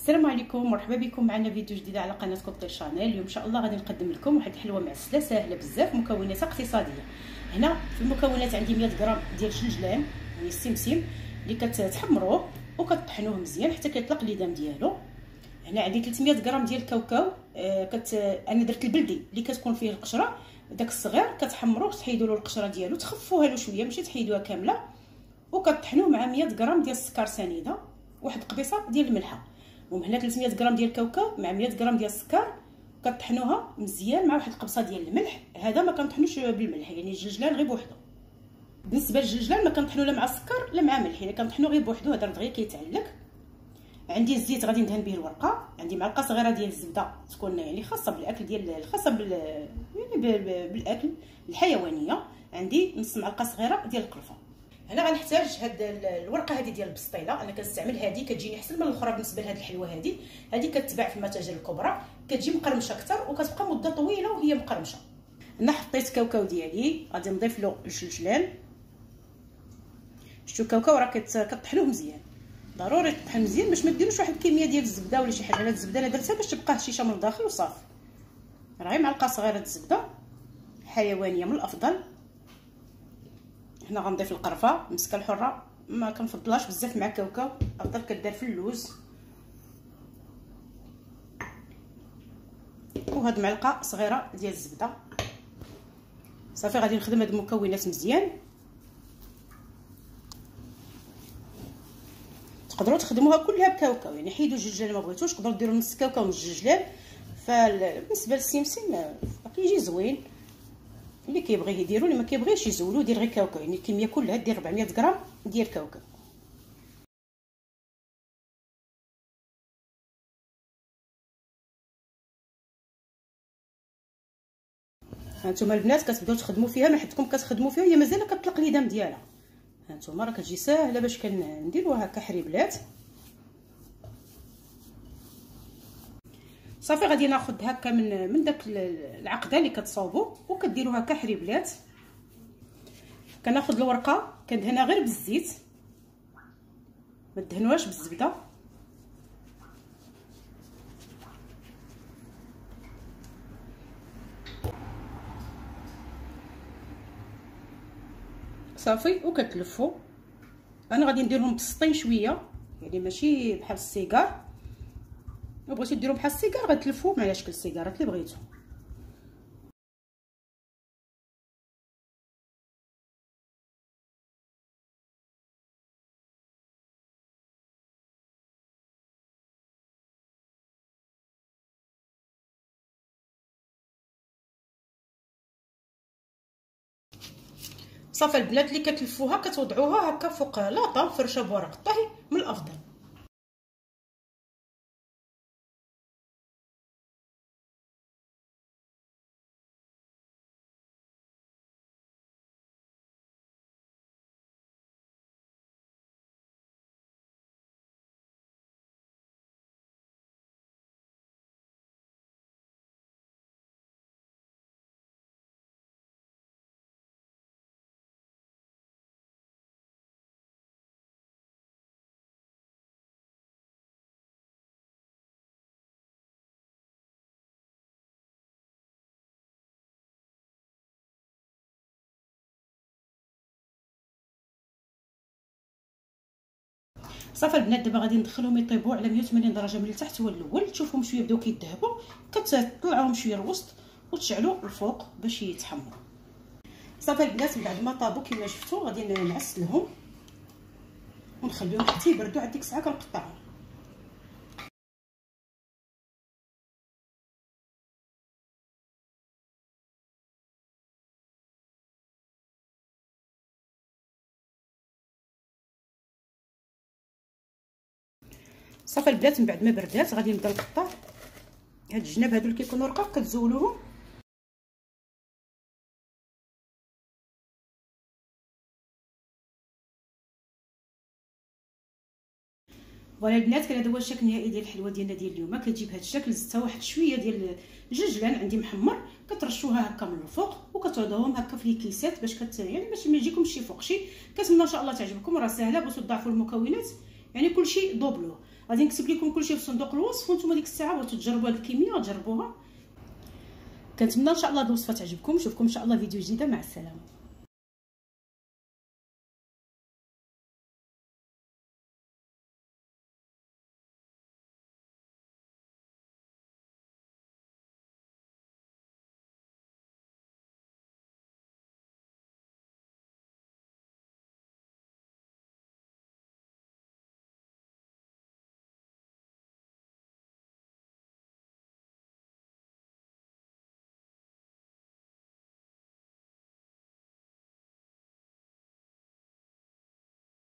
السلام عليكم مرحبا بكم معنا فيديو جديد على قناة كوكتيل شانيل اليوم إن شاء الله غادي نقدم لكم واحد الحلوة معسله سهلة بزاف مكوناتها اقتصادية. هنا في المكونات عندي 100 غرام ديال الجلجلان يعني السمسم اللي كتحمروه وكطحنوه مزيان حتى كيطلق الليدام ديالو. هنا عندي 300 غرام ديال الكاوكاو آه كت أنا درت البلدي اللي كتكون فيه القشرة. داك الصغير كتحمروه تحيدوا له القشرة ديالو تخفوها له شوية ماشي تحيدوها كاملة وكطحنوه مع 100 غرام ديال السكر سنيدة واحد قبيصه ديال الملحة. ومن هنا 300 غرام ديال الكاوكاو مع 100 غرام ديال السكر كطحنوها مزيان مع واحد القبصه ديال الملح. هذا ما كنطحنوش بالملح يعني الجلجلان غير بوحدو. بالنسبة للجلجلان ما كنطحنو لا مع السكر لا مع ملح يعني كنطحنو غير بوحدو هذا دغيا كيتعلق. عندي الزيت غادي ندهن به الورقة عندي معلقة صغيرة ديال الزبدة تكون يعني خاصة بالأكل ديال خاصة بال يعني بالأكل الحيوانية. عندي نص معلقة صغيرة ديال القرفة. هنا غنحتاج هاد الورقة هذه ديال البسطيلة. أنا كنستعمل هذه كتجيني احسن من الأخرى بالنسبة لهاد الحلوة هذه هذه كتباع في المتاجر الكبرى. كتجي مقرمشة أكثر وكتبقى مدة طويلة وهي مقرمشة. أنا حطيت كاوكاو ديالي. غادي نضيف له الجلجلان. شتو الكاوكاو راه كطحنوه مزيان. ضروري تطحن مزيان باش ما ديروش واحد الكمية ديال الزبدة ولا شي حاجة. هاد الزبدة أنا درتها باش تبقى هشيشة من الداخل وصافي. راه غير معلقة صغيرة الزبدة. حيوانية من الأفضل. هنا غنضيف القرفة مسكة الحرة ما كنفضلهاش بزاف مع كاوكاو أفضل كدار في اللوز. وهاد معلقة صغيرة ديال الزبدة. صافي غادي نخدم هاد المكونات مزيان. تقدروا تخدموها كلها بكاوكاو يعني حيدوا الجلجلان ما بغيتوش تقدروا ديروا نص كاوكاو نص الجلجلان فبالنسبه للسمسم كيجي زوين. اللي كيبغي يديرو اللي ما كيبغيش يزولو يدير غير كاوكاو. يعني الكمية كلها دير 400 غرام ديال كاوكاو. هانتوما البنات كتبداو تخدموا فيها ما حدكم كتخدموا فيها هي مازال كتطلق اليدام ديالها. هانتوما راه كتجي ساهلة باش كنديروها هكا حريبلات صافي غادي ناخذ هكا من من داك العقده اللي كتصاوبوا وكديروا هكا حريبلات كناخذ الورقة كندهنها غير بالزيت. ما دهنوهاش بالزبدة. صافي وكتلفوا أنا غادي نديرهم بسطين شوية يعني ماشي بحال السيجار. بغيتو ديرو بحال السيجار غتلفوه على شكل السيجارات اللي بغيتو. صافي البنات اللي كتلفوها كتوضعوها هكا فوق لاطه فرشة بورق الطهي من الأفضل. صافي البنات دابا غادي ندخلهم يطيبوا على 180 درجة من التحت هو الأول. تشوفهم شوية بداو كيذهبوا كتطلعوهم شوية الوسط وتشعلوا الفوق باش يتحمروا. صافي البنات من بعد ما طابوا كما شفتوا غادي نعسلهم ونخليهم حتى يبردوا عاد ديك الساعة كنقطعهم. صافي البنات من بعد ما بردات غادي نبدا نقطع هاد الجناب هادو اللي كيكونوا رقاق كتزولوهم. فوالا البنات كان هذا هو الشكل النهائي ديال الحلوة ديالنا ديال اليوم. كتجي بهذا الشكل زدتها واحد شوية ديال الجلجلان عندي محمر. كترشوها هكا من الفوق وكتوضعوهم هكا في الكيسات باش كت يعني باش ما يجيكمش شي فوقشي كنتمنى إن شاء الله تعجبكم. راه ساهلة بغيتو تضاعفوا المكونات. يعني كلشي دوبلوه غادي نكتب لكم كلشي في صندوق الوصف وأنتم ديك الساعة بغيتو تجربوا هذه الكميه تجربوها كنتمنى إن شاء الله الوصفة تعجبكم. نشوفكم إن شاء الله فيديو جديده مع السلامة.